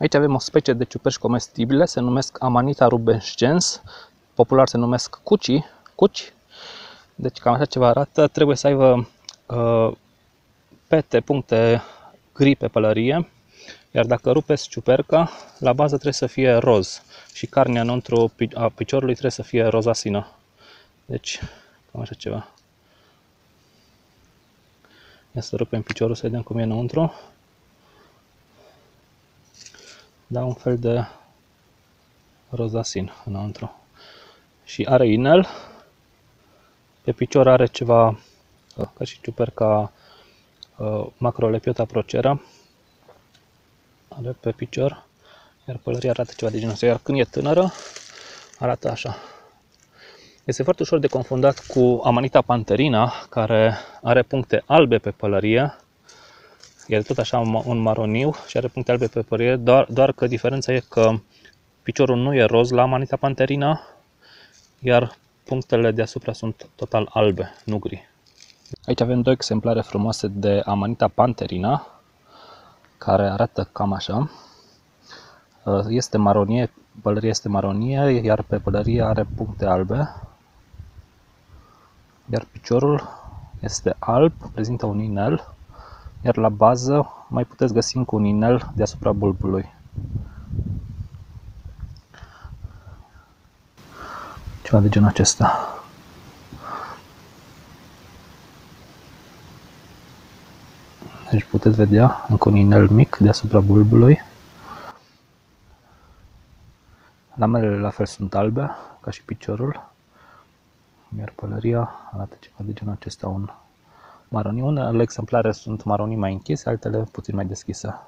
Aici avem o specie de ciuperci comestibile, se numesc Amanita rubescens, popular se numesc cuci, cuci. Deci cam așa ceva arată, trebuie să aibă uh, pete, puncte gri pe pălărie, iar dacă rupeți ciuperca, la bază trebuie să fie roz și carnea înăuntru a piciorului trebuie să fie rozasină. Deci, cam așa ceva. Ia să rupem piciorul să vedem cum e înăuntru. Da, un fel de rozasin înăuntru. Și are inel. Pe picior are ceva, uh, ca și ciuperca uh, macrolepiota procera. Are pe picior. Iar pălăria arată ceva de genul ăsta. Iar când e tânără, arată așa. Este foarte ușor de confundat cu Amanita panterina, care are puncte albe pe pălărie. E tot așa un maroniu și are puncte albe pe pălărie, doar, doar că diferența e că piciorul nu e roz la Amanita panterina, iar punctele deasupra sunt total albe, nu gri. Aici avem două exemplare frumoase de Amanita panterina, care arată cam așa. Este maronie, pălăria este maronie, iar pe pălărie are puncte albe iar piciorul este alb, prezintă un inel, iar la bază mai puteți găsi încă un inel deasupra bulbului. Ceva de genul acesta. Deci puteți vedea încă un inel mic deasupra bulbului. Lamelele la fel sunt albe, ca și piciorul iar pălăria arată ceva de genul acesta, un maroni. Unele exemplare sunt maronii mai închise, altele puțin mai deschise.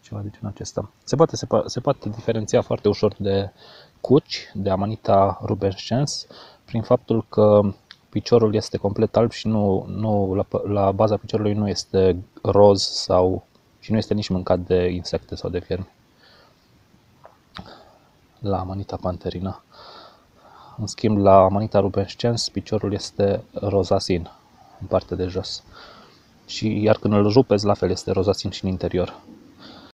Ceva de genul acesta. Se poate, se, po- se poate diferenția foarte ușor de cuci, de Amanita rubescens, prin faptul că piciorul este complet alb și nu, nu la, la baza piciorului nu este roz sau și nu este nici mâncat de insecte sau de viermi. La Amanita panterina. În schimb, la Amanita rubescens, piciorul este rozasin în partea de jos. Și iar când îl rupeți, la fel este rozasin și în interior.